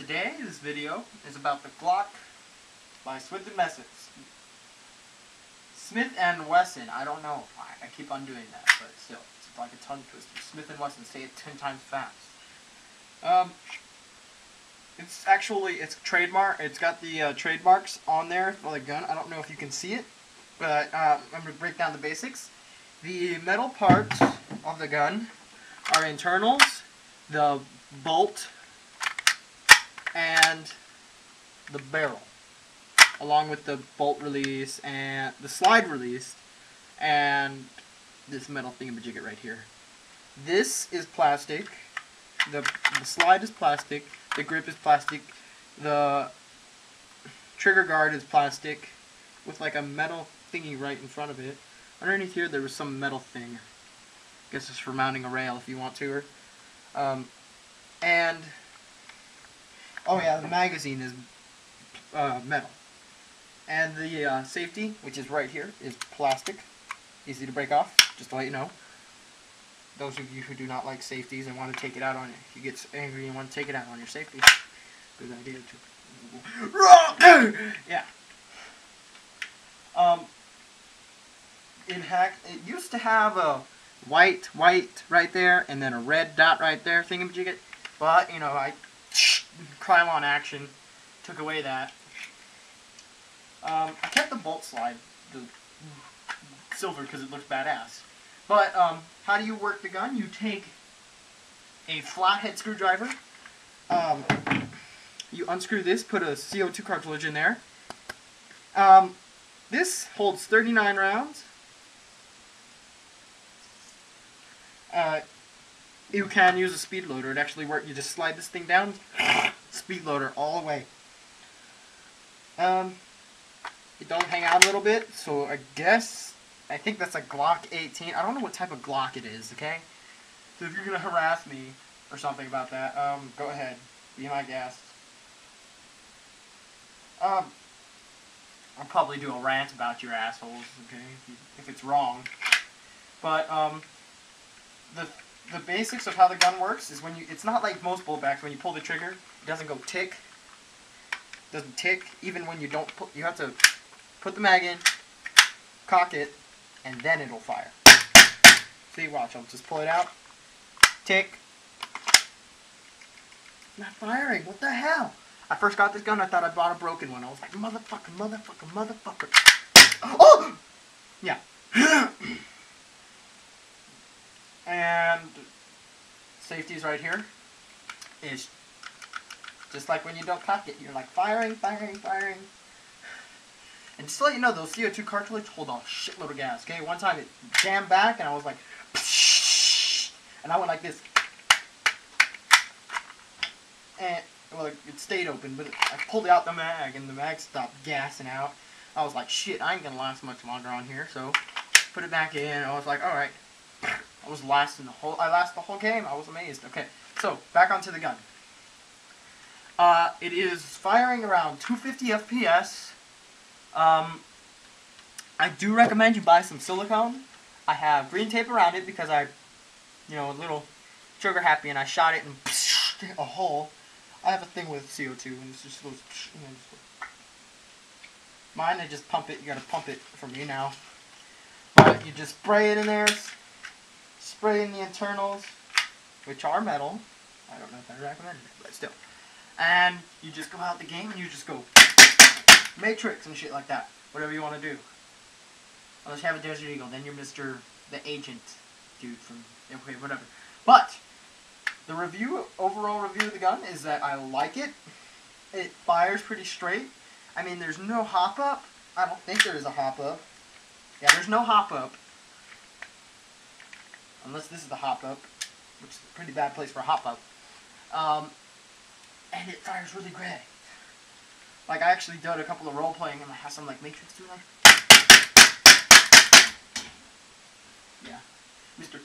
Today's video is about the Glock by Smith Wesson. Smith and Wesson. I don't know why I keep on doing that, but still, it's like a tongue twister. Smith and Wesson. Say it ten times fast. Um, it's actually it's trademark. It's got the uh, trademarks on there for the gun. I don't know if you can see it, but uh, I'm gonna break down the basics. The metal parts of the gun are internals, the bolt, and the barrel, along with the bolt release and the slide release, and this metal thingamajigget right here. This is plastic. The, the slide is plastic. The grip is plastic. The trigger guard is plastic with like a metal thingy right in front of it. Underneath here, there was some metal thing. I guess it's for mounting a rail if you want to. Um, and, oh yeah, the magazine is uh, metal. And the uh, safety, which is right here, is plastic. Easy to break off, just to let you know. Those of you who do not like safeties and want to take it out on you, if you get angry and want to take it out on your safety, good idea too. yeah. Um, in hack, it used to have a white, white right there, and then a red dot right there, thingamajigget. But, you know, I, Krylon action, took away that. Um, I kept the bolt slide, the silver, because it looks badass. But, um, how do you work the gun? You take a flathead screwdriver, um, you unscrew this, put a CO2 cartridge in there. Um, this holds 39 rounds. Uh, you can use a speed loader. It actually works. You just slide this thing down, speed loader all the way. Um, it does hang out a little bit, so I guess, I think that's a Glock 18. I don't know what type of Glock it is, okay? So if you're going to harass me or something about that, um, go ahead. Be my guest. Um, I'll probably do a rant about your assholes, okay, if, if it's wrong. But, um, the the basics of how the gun works is when you it's not like most backs when you pull the trigger doesn't go tick doesn't tick even when you don't put you have to put the mag in cock it and then it'll fire. See watch I'll just pull it out. Tick. Not firing what the hell? I first got this gun I thought I bought a broken one. I was like motherfucker motherfucker motherfucker. Oh! Yeah. And safety's right here. Is just like when you don't cock it, you're like firing, firing, firing. And just to let you know, those CO2 cartridges hold a shitload of gas. Okay, one time it jammed back and I was like, and I went like this, and well, it stayed open, but I pulled out the mag and the mag stopped gassing out. I was like, shit, I ain't gonna last much longer on here, so put it back in. I was like, all right. I was lasting the whole. I lasted the whole game. I was amazed. Okay, so back onto the gun. Uh, it is firing around 250 FPS. Um, I do recommend you buy some silicone. I have green tape around it because I, you know, a little trigger happy and I shot it and a hole. I have a thing with CO2 and it's just goes. Just Mine, I just pump it. You gotta pump it for me now. But you just spray it in there spray in the internals, which are metal. I don't know if I recommend it, but still. And you just go out the game and you just go Matrix and shit like that. Whatever you want to do. Unless you have a Desert Eagle, then you're Mr. the Agent dude from, okay, whatever. But, the review, overall review of the gun is that I like it. It fires pretty straight. I mean, there's no hop up. I don't think there is a hop up. Yeah, there's no hop up. Unless this is the hop up, which is a pretty bad place for a hop up. Um, and it fires really great. Like, I actually did a couple of role playing and I have some, like, Matrix 2 like. Yeah. Mr.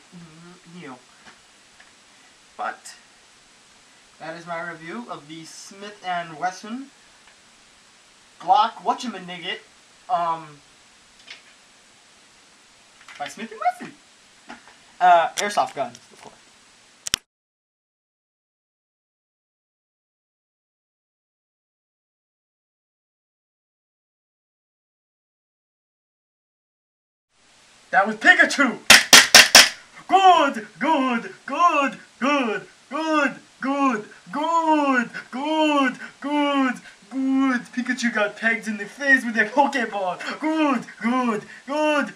Neo. But, that is my review of the Smith & Wesson Glock Whatchamanigget, um, by Smith & Wesson. Uh, airsoft guns, That was Pikachu! Good, good, good, good, good, good, good, good, good, good. Pikachu got pegged in the face with a Pokeball. Good, good, good,